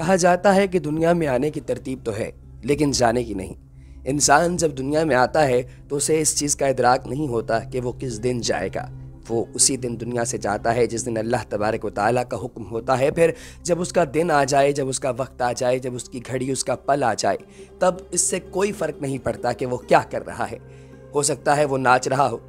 कहा जाता है कि दुनिया में आने की तरतीब तो है, लेकिन जाने की नहीं। इंसान जब दुनिया में आता है तो उसे इस चीज़ का इदराक नहीं होता कि वो किस दिन जाएगा। वो उसी दिन दुनिया से जाता है, जिस दिन अल्लाह तबारक वाली का हुक्म होता है। फिर जब उसका दिन आ जाए, जब उसका वक्त आ जाए, जब उसकी घड़ी, उसका पल आ जाए, तब इससे कोई फ़र्क नहीं पड़ता कि वो क्या कर रहा है। हो सकता है वो नाच रहा हो,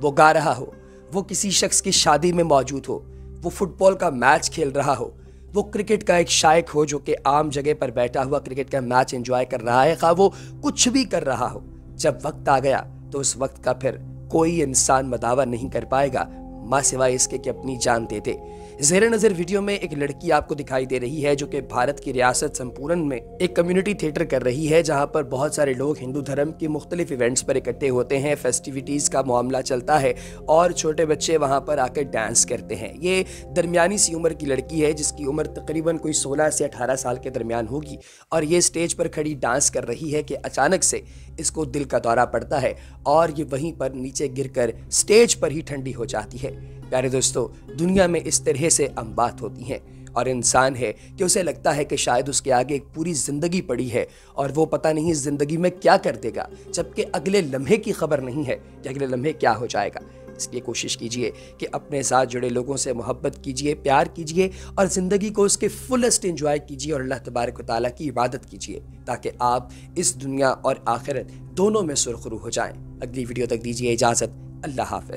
वो गा रहा हो, वो किसी शख्स की शादी में मौजूद हो, वो फुटबॉल का मैच खेल रहा हो वो क्रिकेट का एक शायक हो जो कि आम जगह पर बैठा हुआ क्रिकेट का मैच एंजॉय कर रहा है, खा वो कुछ भी कर रहा हो। जब वक्त आ गया तो उस वक्त का फिर कोई इंसान मदावा नहीं कर पाएगा। माँ सिवाय इसके कि अपनी जान दे दे। जेर नज़र वीडियो में एक लड़की आपको दिखाई दे रही है, जो कि भारत की रियासत संपूर्ण में एक कम्युनिटी थिएटर कर रही है, जहाँ पर बहुत सारे लोग हिंदू धर्म के मुख्तलिफ़ इवेंट्स पर इकट्ठे होते हैं फेस्टिविटीज़ का मामला चलता है, और छोटे बच्चे वहाँ पर आकर डांस करते हैं। ये दरमियानी सी उम्र की लड़की है, जिसकी उम्र तकरीबन कोई सोलह से अठारह साल के दरमियान होगी, और ये स्टेज पर खड़ी डांस कर रही है कि अचानक से इसको दिल का दौरा पड़ता है, और ये वहीं पर नीचे गिरकर स्टेज पर ही ठंडी हो जाती है। प्यारे दोस्तों, दुनिया में इस तरह से अम बात होती हैं और इंसान है कि उसे लगता है कि शायद उसके आगे एक पूरी ज़िंदगी पड़ी है और वो पता नहीं इस ज़िंदगी में क्या कर देगा, जबकि अगले लम्हे की खबर नहीं है कि अगले लम्हे क्या हो जाएगा। इसलिए कोशिश कीजिए कि अपने साथ जुड़े लोगों से मोहब्बत कीजिए, प्यार कीजिए और ज़िंदगी को उसके फुलेस्ट इंजॉय कीजिए और अल्लाह तबारक ताली की इबादत कीजिए, ताकि आप इस दुनिया और आखिरत दोनों में सुरखरू हो जाएँ। अगली वीडियो तक दीजिए इजाज़त। अल्लाह हाफ़